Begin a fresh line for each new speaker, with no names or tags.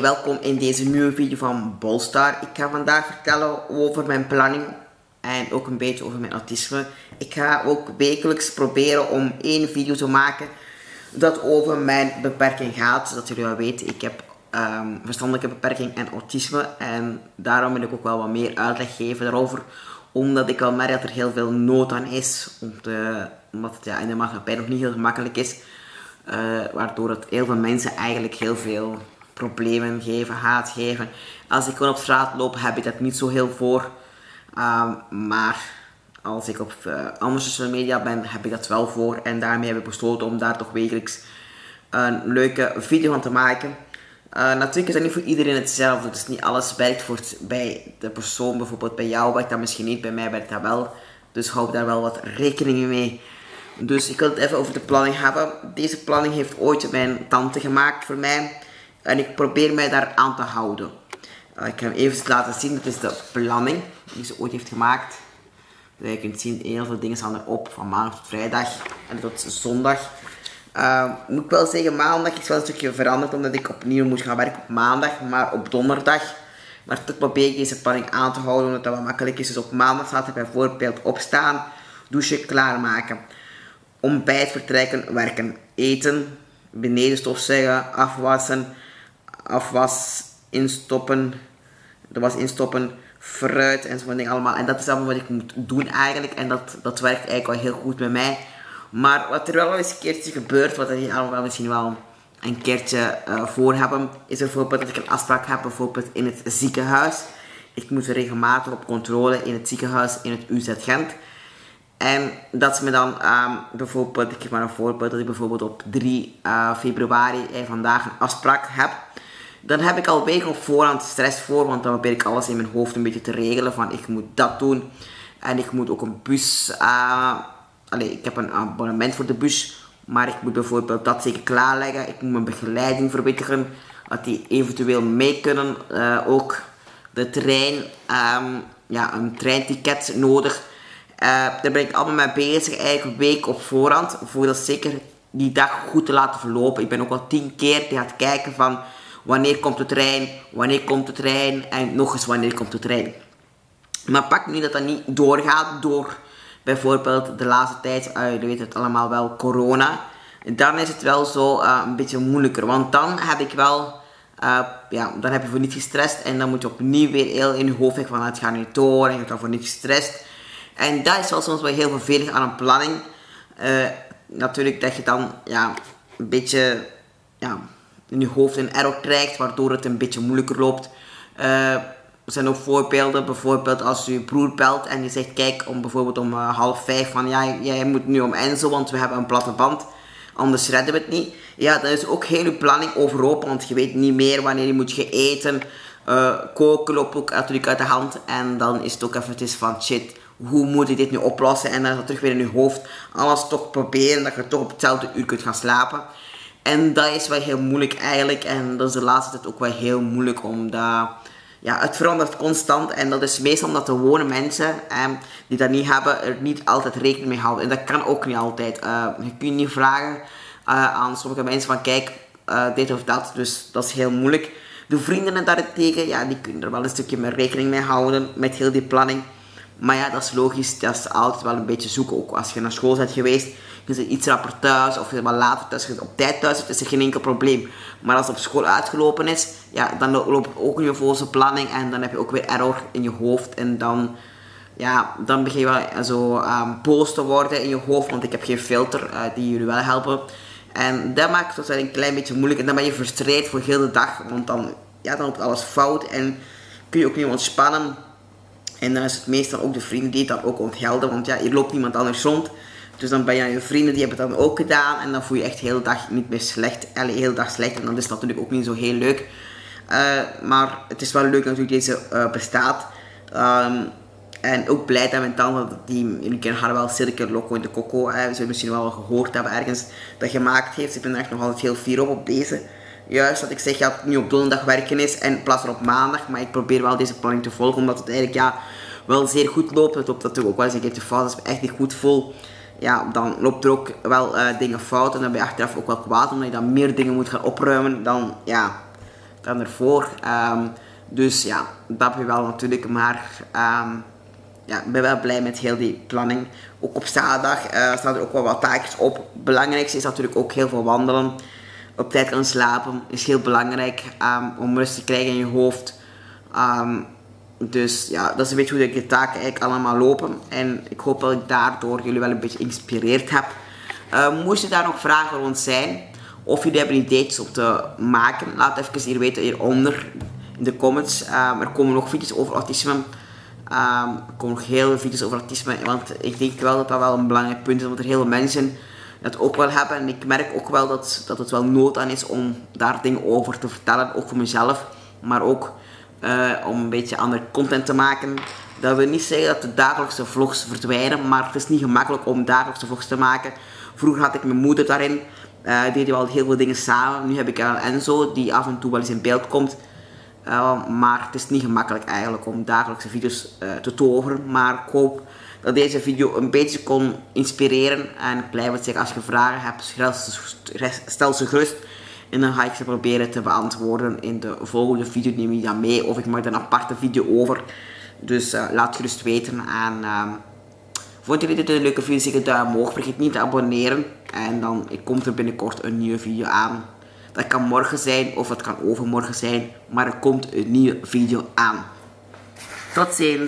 welkom in deze nieuwe video van Bolstar. Ik ga vandaag vertellen over mijn planning en ook een beetje over mijn autisme. Ik ga ook wekelijks proberen om één video te maken dat over mijn beperking gaat. Zodat jullie wel weten, ik heb um, verstandelijke beperking en autisme. En daarom wil ik ook wel wat meer uitleg geven daarover. Omdat ik al merk dat er heel veel nood aan is. Om te, omdat het ja, in de maatschappij nog niet heel gemakkelijk is. Uh, waardoor het heel veel mensen eigenlijk heel veel problemen geven, haat geven. Als ik gewoon op straat loop, heb ik dat niet zo heel voor. Um, maar als ik op uh, andere social media ben, heb ik dat wel voor. En daarmee heb ik besloten om daar toch wekelijks een leuke video van te maken. Uh, natuurlijk is dat niet voor iedereen hetzelfde. Dus niet alles werkt voor bij de persoon. Bijvoorbeeld bij jou werkt dat misschien niet, bij mij werkt dat wel. Dus hou daar wel wat rekening mee. Dus ik wil het even over de planning hebben. Deze planning heeft ooit mijn tante gemaakt voor mij. En ik probeer mij daar aan te houden. Uh, ik ga hem even laten zien. Dat is de planning die ze ooit heeft gemaakt. je kunt zien, heel veel dingen staan erop. Van maandag tot vrijdag en tot zondag. Uh, moet ik wel zeggen, maandag is wel een stukje veranderd. Omdat ik opnieuw moet gaan werken op maandag. Maar op donderdag. Maar toch probeer ik deze planning aan te houden. Omdat dat wel makkelijk is. Dus op maandag staat er bijvoorbeeld opstaan. Douchen, klaarmaken. Ontbijt, vertrekken, werken, eten. Beneden stofzuigen, afwassen afwas instoppen, de was instoppen, fruit en zo'n dingen allemaal. En dat is allemaal wat ik moet doen eigenlijk. En dat, dat werkt eigenlijk wel heel goed bij mij. Maar wat er wel eens een keertje gebeurt, wat je allemaal misschien wel een keertje uh, voor hebben, is bijvoorbeeld dat ik een afspraak heb bijvoorbeeld in het ziekenhuis. Ik moet regelmatig op controle in het ziekenhuis in het UZ Gent. En dat ze me dan um, bijvoorbeeld, ik geef maar een voorbeeld, dat ik bijvoorbeeld op 3 uh, eh, februari eh, vandaag een afspraak heb dan heb ik al weken op voorhand stress voor, want dan probeer ik alles in mijn hoofd een beetje te regelen. Van ik moet dat doen en ik moet ook een bus. Uh, allez, ik heb een abonnement voor de bus, maar ik moet bijvoorbeeld dat zeker klaarleggen. Ik moet mijn begeleiding verbeteren, dat die eventueel mee kunnen. Uh, ook de trein, um, ja, een treinticket nodig. Uh, daar ben ik allemaal mee bezig, eigenlijk week op voorhand, voor dat zeker die dag goed te laten verlopen. Ik ben ook al tien keer te gaan kijken van Wanneer komt de trein? Wanneer komt de trein? En nog eens wanneer komt de trein? Maar pak nu dat dat niet doorgaat door bijvoorbeeld de laatste tijd, uh, je weet het allemaal wel, corona. Dan is het wel zo uh, een beetje moeilijker. Want dan heb ik wel, uh, ja, dan heb je voor niet gestrest. En dan moet je opnieuw weer heel in je hoofd hebben van het gaat niet door. En je hebt dan voor niet gestrest. En dat is wel soms wel heel vervelend aan een planning. natuurlijk dat je dan ja, een beetje ja, in je hoofd een error krijgt, waardoor het een beetje moeilijker loopt. Uh, er zijn ook voorbeelden, bijvoorbeeld als je broer belt en je zegt, kijk, om bijvoorbeeld om uh, half vijf van, ja, jij moet nu om Enzo, want we hebben een platte band, anders redden we het niet. Ja, dan is ook heel je planning overhoop, want je weet niet meer wanneer je moet gaan eten. Uh, koken loopt ook natuurlijk uit de hand en dan is het ook even van, shit, hoe moet ik dit nu oplossen? En dan is terug weer in je hoofd, alles toch proberen, dat je toch op hetzelfde uur kunt gaan slapen. En dat is wel heel moeilijk eigenlijk. En dat is de laatste tijd ook wel heel moeilijk omdat ja, het verandert constant. En dat is meestal omdat de gewone mensen eh, die dat niet hebben, er niet altijd rekening mee houden. En dat kan ook niet altijd. Uh, je kunt niet vragen uh, aan sommige mensen van kijk, uh, dit of dat. Dus dat is heel moeilijk. De vrienden daarentegen, ja, die kunnen er wel een stukje meer rekening mee houden met heel die planning. Maar ja, dat is logisch. Dat is altijd wel een beetje zoeken. Ook als je naar school bent geweest, je zit iets rapper thuis of je wat later thuis, je op tijd thuis is er geen enkel probleem. Maar als het op school uitgelopen is, ja, dan loopt het ook in je volse planning en dan heb je ook weer error in je hoofd. En dan, ja, dan begin je wel zo um, boos te worden in je hoofd, want ik heb geen filter uh, die jullie wel helpen. En dat maakt het een klein beetje moeilijk en dan ben je frustreerd voor heel de dag, want dan, ja, dan loopt alles fout en kun je ook niet ontspannen. En dan is het meestal ook de vrienden die het dan ook ontgelden, want ja, hier loopt niemand anders rond. Dus dan ben je je vrienden, die hebben het dan ook gedaan. En dan voel je echt de hele dag niet meer slecht. de hele dag slecht. En dan is dat natuurlijk ook niet zo heel leuk. Uh, maar het is wel leuk natuurlijk deze uh, bestaat. Um, en ook blij dat mijn tante, die, jullie kennen haar wel, Silke Loco in de Coco. Hè, ze misschien wel gehoord hebben ergens, dat gemaakt heeft. Ik ben er echt nog altijd heel fier op, op deze. Juist dat ik zeg dat het nu op donderdag werken is en plaats van op maandag. Maar ik probeer wel deze planning te volgen, omdat het eigenlijk ja, wel zeer goed loopt. Het loopt natuurlijk ook wel eens een keertje fout, is echt niet goed vol ja, dan loopt er ook wel uh, dingen fout en dan ben je achteraf ook wel kwaad omdat je dan meer dingen moet gaan opruimen dan, ja, dan ervoor. Ehm, dus ja, dat ben wel natuurlijk. Maar ehm, ja, ik ben wel blij met heel die planning. Ook op zaterdag uh, staan er ook wel wat taakjes op. Het belangrijkste is natuurlijk ook heel veel wandelen. Op tijd gaan slapen is heel belangrijk um, om rust te krijgen in je hoofd. dus ja, dat is een beetje hoe de taken eigenlijk allemaal lopen. En ik hoop dat ik daardoor jullie wel een beetje geïnspireerd heb. Uh, moest er daar nog vragen rond zijn, of jullie hebben ideetjes om te maken, laat even hier weten hieronder in de comments. Er komen nog video's over autisme. Er komen nog heel veel video's over autisme. Want ik denk wel dat dat wel een belangrijk punt is. Want er heel veel mensen dat ook wel hebben. En ik merk ook wel dat, dat het wel nood aan is om daar dingen over te vertellen. Ook voor mezelf. Maar ook uh, om een beetje andere content te maken. Dat wil niet zeggen dat de dagelijkse vlogs verdwijnen. Maar het is niet gemakkelijk om dagelijkse vlogs te maken. Vroeger had ik mijn moeder daarin. Uh, deden we al heel veel dingen samen. Nu heb ik Enzo die af en toe wel eens in beeld komt. Uh, maar het is niet gemakkelijk eigenlijk om dagelijkse video's te toveren. Maar ik hoop dat deze video een beetje kon inspireren. En ik blijf het zeggen, als je vragen hebt, stel ze gerust. En dan ga ik ze proberen te beantwoorden in de volgende video. Neem je dan mee of ik maak er een aparte video over. Dus uh, laat gerust weten. En ehm, vond jullie dit een leuke video? Zeg een duim omhoog. Vergeet niet te abonneren. En dan komt er binnenkort een nieuwe video aan. Dat kan morgen zijn of het kan overmorgen zijn. Maar er komt een nieuwe video aan. Tot ziens.